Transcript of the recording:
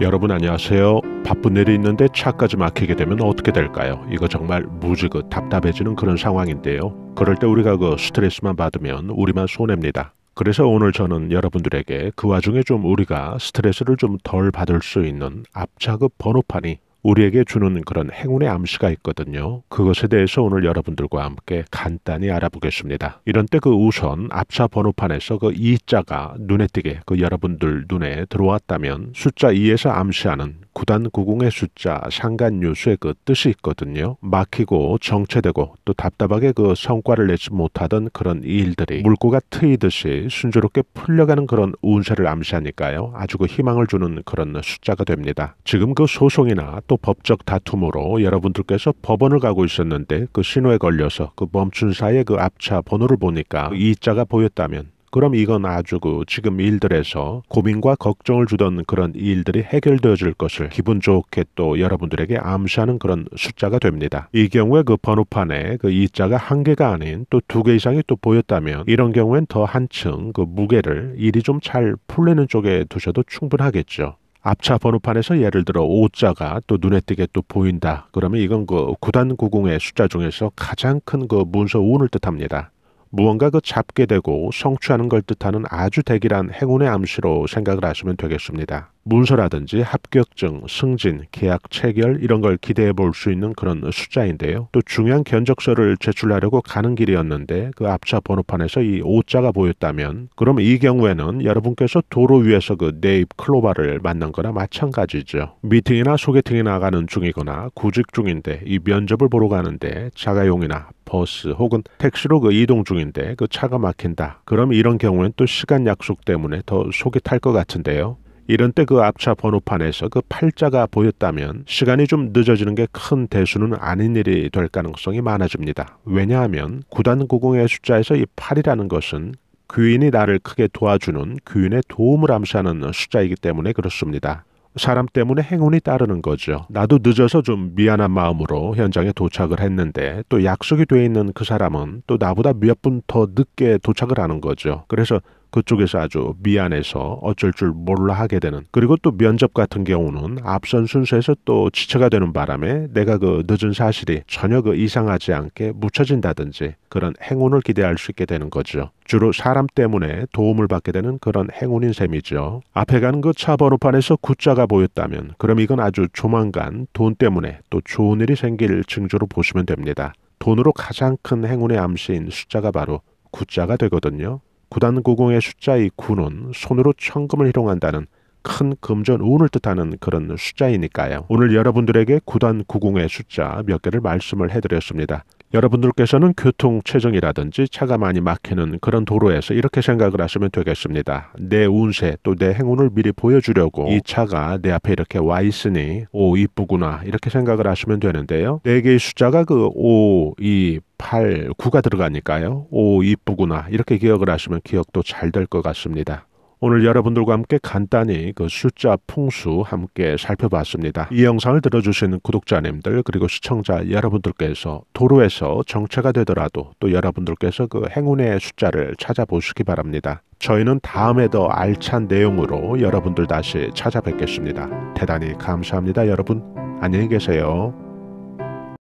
여러분 안녕하세요. 바쁜 일이 있는데 차까지 막히게 되면 어떻게 될까요? 이거 정말 무지그 답답해지는 그런 상황인데요. 그럴 때 우리가 그 스트레스만 받으면 우리만 손해입니다. 그래서 오늘 저는 여러분들에게 그 와중에 좀 우리가 스트레스를 좀 덜 받을 수 있는 앞차급 번호판이 우리에게 주는 그런 행운의 암시가 있거든요. 그것에 대해서 오늘 여러분들과 함께 간단히 알아보겠습니다. 이런 때 그 우선 앞차 번호판에서 그 2자가 눈에 띄게 그 여러분들 눈에 들어왔다면 숫자 2에서 암시하는 구단 구궁의 숫자 상간 요수의 그 뜻이 있거든요. 막히고 정체되고 또 답답하게 그 성과를 내지 못하던 그런 일들이 물고가 트이듯이 순조롭게 풀려가는 그런 운세를 암시하니까요. 아주 그 희망을 주는 그런 숫자가 됩니다. 지금 그 소송이나 또 법적 다툼으로 여러분들께서 법원을 가고 있었는데 그 신호에 걸려서 그 멈춘 사이에 그 앞차 번호를 보니까 이 자가 보였다면 그럼 이건 아주 그 지금 일들에서 고민과 걱정을 주던 그런 일들이 해결되어질 것을 기분 좋게 또 여러분들에게 암시하는 그런 숫자가 됩니다. 이 경우에 그 번호판에 그 이자가 한 개가 아닌 또 두 개 이상이 또 보였다면 이런 경우엔 더 한층 그 무게를 일이 좀 잘 풀리는 쪽에 두셔도 충분하겠죠. 앞차 번호판에서 예를 들어 5자가 또 눈에 띄게 또 보인다. 그러면 이건 그 구단 구궁의 숫자 중에서 가장 큰 그 문서 운을 뜻합니다. 무언가 그 잡게 되고 성취하는 걸 뜻하는 아주 대길한 행운의 암시로 생각을 하시면 되겠습니다. 문서라든지 합격증, 승진, 계약 체결 이런 걸 기대해 볼 수 있는 그런 숫자인데요. 또 중요한 견적서를 제출하려고 가는 길이었는데 그 앞차 번호판에서 이 5자가 보였다면 그럼 이 경우에는 여러분께서 도로 위에서 그 네잎 클로버를 만난 거나 마찬가지죠. 미팅이나 소개팅에 나가는 중이거나 구직 중인데 이 면접을 보러 가는데 자가용이나 버스 혹은 택시로 그 이동 중인데 그 차가 막힌다. 그럼 이런 경우는 또 시간 약속 때문에 더 속이 탈 것 같은데요. 이런 때 그 앞차 번호판에서 그 팔자가 보였다면 시간이 좀 늦어지는 게 큰 대수는 아닌 일이 될 가능성이 많아집니다. 왜냐하면 구단 구공의 숫자에서 이 8이라는 것은 귀인이 나를 크게 도와주는 귀인의 도움을 암시하는 숫자이기 때문에 그렇습니다. 사람 때문에 행운이 따르는 거죠. 나도 늦어서 좀 미안한 마음으로 현장에 도착을 했는데 또 약속이 돼 있는 그 사람은 또 나보다 몇 분 더 늦게 도착을 하는 거죠. 그래서 그쪽에서 아주 미안해서 어쩔 줄 몰라 하게 되는 그리고 또 면접 같은 경우는 앞선 순서에서 또 지체가 되는 바람에 내가 그 늦은 사실이 전혀 그 이상하지 않게 묻혀진다든지 그런 행운을 기대할 수 있게 되는 거죠. 주로 사람 때문에 도움을 받게 되는 그런 행운인 셈이죠. 앞에 가는 그 차 번호판에서 구자가 보였다면 그럼 이건 아주 조만간 돈 때문에 또 좋은 일이 생길 징조로 보시면 됩니다. 돈으로 가장 큰 행운의 암시인 숫자가 바로 구자가 되거든요. 구단 구공의 숫자의 9는 손으로 천금을 희롱한다는 큰 금전 운을 뜻하는 그런 숫자이니까요. 오늘 여러분들에게 구단 구공의 숫자 몇 개를 말씀을 해드렸습니다. 여러분들께서는 교통 체증이라든지 차가 많이 막히는 그런 도로에서 이렇게 생각을 하시면 되겠습니다. 내 운세 또 내 행운을 미리 보여주려고 이 차가 내 앞에 이렇게 와 있으니 오 이쁘구나 이렇게 생각을 하시면 되는데요. 네 개의 숫자가 그 5, 2, 8, 9가 들어가니까요. 오 이쁘구나 이렇게 기억을 하시면 기억도 잘 될 것 같습니다. 오늘 여러분들과 함께 간단히 그 숫자 풍수 함께 살펴봤습니다. 이 영상을 들어주시는 구독자님들 그리고 시청자 여러분들께서 도로에서 정체가 되더라도 또 여러분들께서 그 행운의 숫자를 찾아보시기 바랍니다. 저희는 다음에 더 알찬 내용으로 여러분들 다시 찾아뵙겠습니다. 대단히 감사합니다 여러분. 안녕히 계세요.